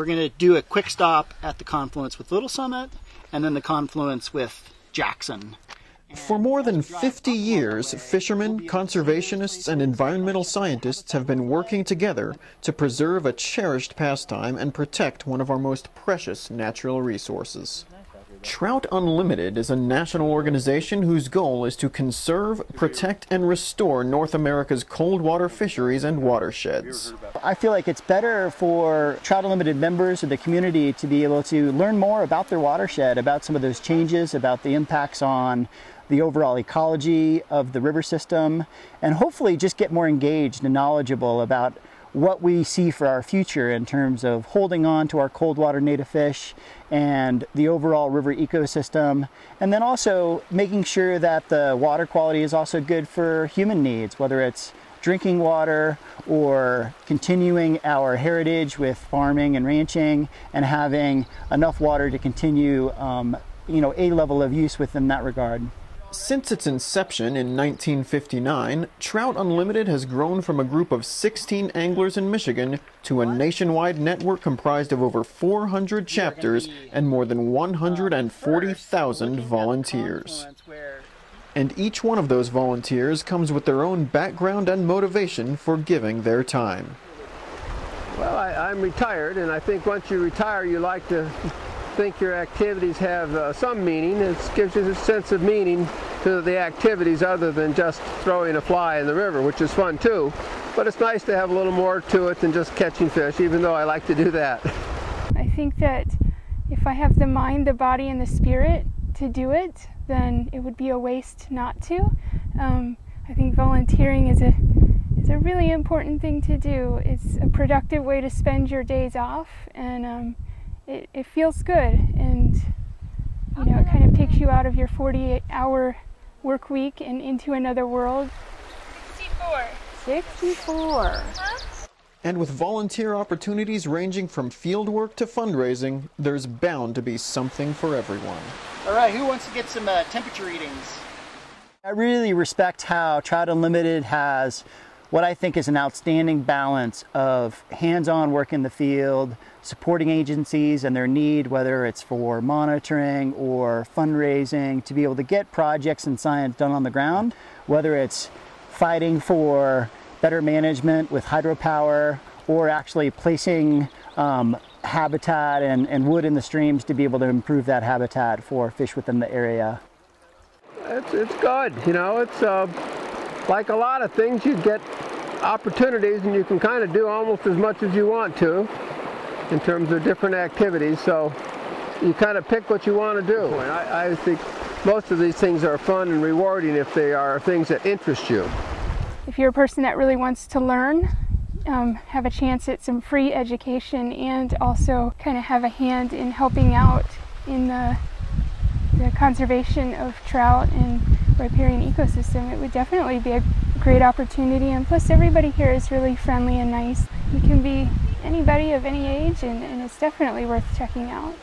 We're going to do a quick stop at the confluence with Little Summit and then the confluence with Jackson. For more than 50 years, fishermen, conservationists, and environmental scientists have been working together to preserve a cherished pastime and protect one of our most precious natural resources. Trout Unlimited is a national organization whose goal is to conserve, protect, and restore North America's cold water fisheries and watersheds. I feel like it's better for Trout Unlimited members of the community to be able to learn more about their watershed, about some of those changes, about the impacts on the overall ecology of the river system, and hopefully just get more engaged and knowledgeable about what we see for our future in terms of holding on to our cold water native fish and the overall river ecosystem and then also making sure that the water quality is also good for human needs whether it's drinking water or continuing our heritage with farming and ranching and having enough water to continue um, you know a level of use within that regard since its inception in 1959, Trout Unlimited has grown from a group of 16 anglers in Michigan to a nationwide network comprised of over 400 chapters and more than 140,000 volunteers. And each one of those volunteers comes with their own background and motivation for giving their time. Well, I, am retired, and I think once you retire, you like to think your activities have uh, some meaning. It gives you a sense of meaning to the activities other than just throwing a fly in the river, which is fun too. But it's nice to have a little more to it than just catching fish, even though I like to do that. I think that if I have the mind, the body, and the spirit to do it, then it would be a waste not to. Um, I think volunteering is a is a really important thing to do. It's a productive way to spend your days off, and um, it, it feels good and you know it kind of takes you out of your 48 hour work week and into another world. 64 64 and with volunteer opportunities ranging from field work to fundraising there's bound to be something for everyone. All right who wants to get some uh, temperature readings? I really respect how trout unlimited has what I think is an outstanding balance of hands-on work in the field, supporting agencies and their need, whether it's for monitoring or fundraising, to be able to get projects and science done on the ground, whether it's fighting for better management with hydropower or actually placing um, habitat and, and wood in the streams to be able to improve that habitat for fish within the area. It's, it's good, you know, it's uh, like a lot of things, you get opportunities and you can kind of do almost as much as you want to in terms of different activities. So you kind of pick what you want to do. And I, I think most of these things are fun and rewarding if they are things that interest you. If you're a person that really wants to learn, um, have a chance at some free education and also kind of have a hand in helping out in the, the conservation of trout and riparian ecosystem, it would definitely be a great opportunity. And plus, everybody here is really friendly and nice. You can be anybody of any age, and, and it's definitely worth checking out.